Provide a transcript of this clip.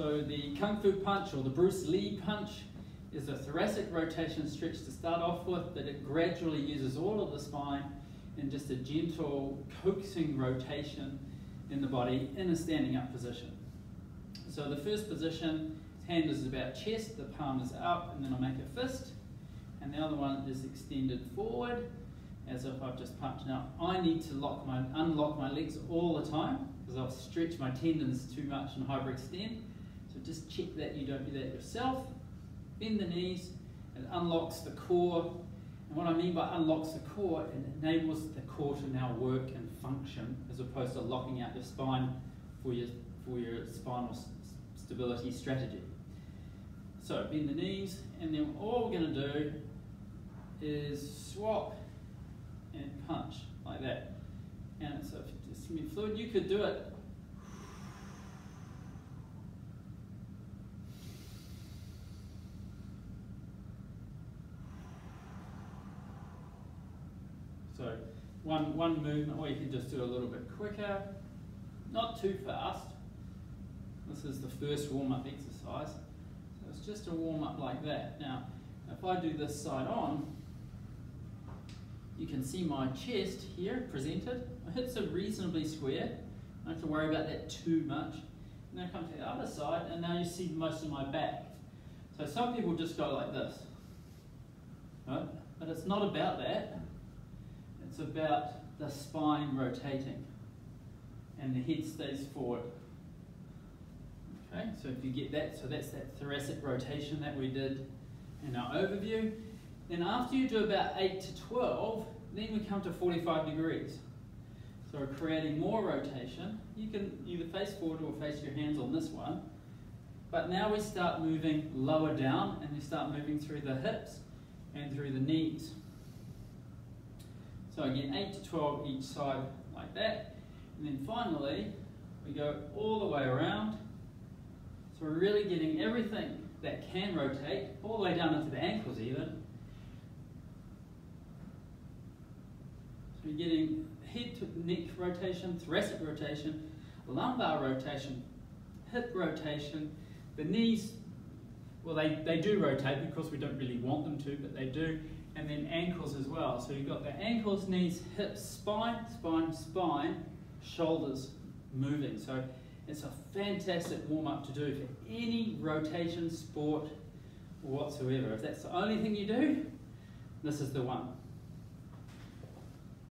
So the Kung Fu Punch or the Bruce Lee Punch is a thoracic rotation stretch to start off with, but it gradually uses all of the spine in just a gentle coaxing rotation in the body in a standing up position. So the first position, hand is about chest, the palm is up, and then I make a fist. And the other one is extended forward, as if I've just punched. Now, I need to lock my, unlock my legs all the time, because I've stretched my tendons too much and hyperextend. Just check that you don't do that yourself. Bend the knees, it unlocks the core. And what I mean by unlocks the core, it enables the core to now work and function, as opposed to locking out your spine for your, for your spinal stability strategy. So bend the knees, and then all we're going to do is swap and punch like that. And so if me fluid, you could do it So one, one movement, or you can just do a little bit quicker, not too fast. This is the first warm-up exercise. So it's just a warm-up like that. Now, if I do this side on, you can see my chest here presented. My hips are reasonably square. I don't have to worry about that too much. and Now come to the other side, and now you see most of my back. So some people just go like this, right? But it's not about that. About the spine rotating, and the head stays forward. Okay, so if you get that, so that's that thoracic rotation that we did in our overview. Then after you do about 8 to 12, then we come to 45 degrees. So we're creating more rotation. You can either face forward or face your hands on this one. But now we start moving lower down and we start moving through the hips and through the knees. So again, 8 to 12 each side like that. And then finally, we go all the way around. So we're really getting everything that can rotate, all the way down into the ankles even, So you're getting head to neck rotation, thoracic rotation, lumbar rotation, hip rotation, the knees, well they, they do rotate because we don't really want them to, but they do, and then ankles as well. So you've got the ankles, knees, hips, spine, spine, spine, shoulders moving. So it's a fantastic warm-up to do for any rotation sport whatsoever. If that's the only thing you do, this is the one.